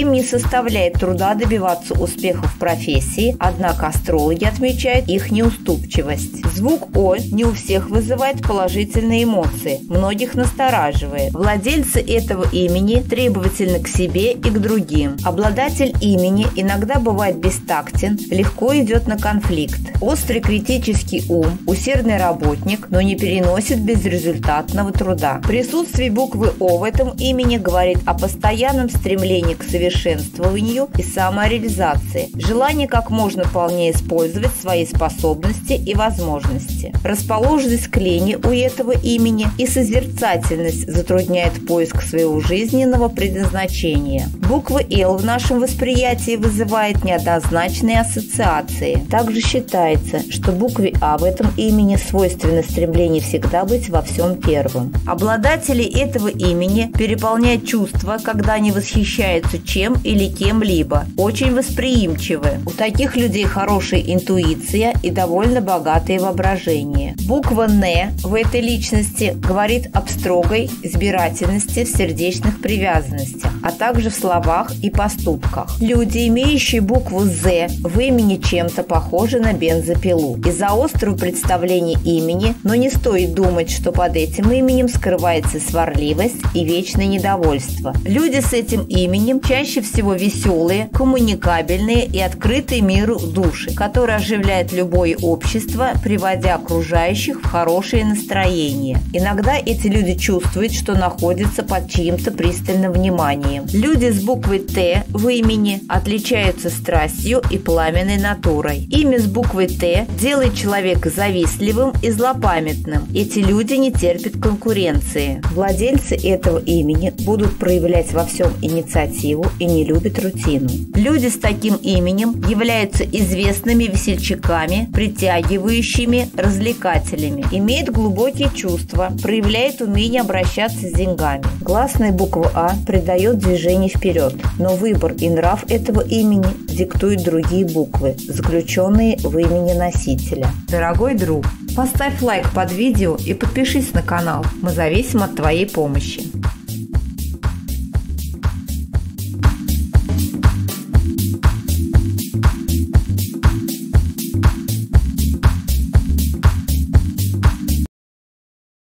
Им не составляет труда добиваться успеха в профессии, однако астрологи отмечают их неуступчивость. Звук «о» не у всех вызывает положительные эмоции, многих настораживает. Владельцы этого имени требовательны к себе и к другим. Обладатель имени иногда бывает бестактен, легко идет на конфликт. Острый критический ум, усердный работник, но не переносит безрезультатного труда. Присутствие буквы О в этом имени говорит о постоянном стремлении к совершенствованию и самореализации, желание как можно полнее использовать свои способности и возможности. Расположенность к лени у этого имени и созерцательность затрудняет поиск своего жизненного предназначения. Буква Л в нашем восприятии вызывает неоднозначные ассоциации. Также считается, что букве А в этом имени свойственно стремление всегда быть во всем первым. Обладатели этого имени переполняют чувства, когда они восхищаются чем или кем-либо, очень восприимчивы. У таких людей хорошая интуиция и довольно богатое воображение. Буква «Н» в этой личности говорит об строгой избирательности в сердечных привязанностях, а также в словах и поступках. Люди, имеющие букву «З» в имени чем-то похожи на бензопилу. Из-за острого представления имени, но не стоит думать, что под этим именем скрывается сварливость и вечное недовольство. Люди с этим именем чаще всего веселые, коммуникабельные и открытые миру души, которые оживляют любое общество, приводя окружающих в хорошее настроение. Иногда эти люди чувствуют, что находятся под чьим-то пристальным вниманием. Люди с буквой «Т» в имени отличаются страстью и пламенной натурой. Имя с буквой «Т» делает человека завистливым и злопамятным. Эти люди не терпят конкуренции. Владельцы этого имени будут проявлять во всем инициативу и не любят рутину. Люди с таким именем являются известными весельчаками, притягивающими развлекателями, имеют глубокие чувства, проявляют умение обращаться с деньгами. Гласная буква А придает движение вперед, но выбор и нрав этого имени диктуют другие буквы, заключенные в имени носителя. Дорогой друг, поставь лайк под видео и подпишись на канал. Мы зависим от твоей помощи.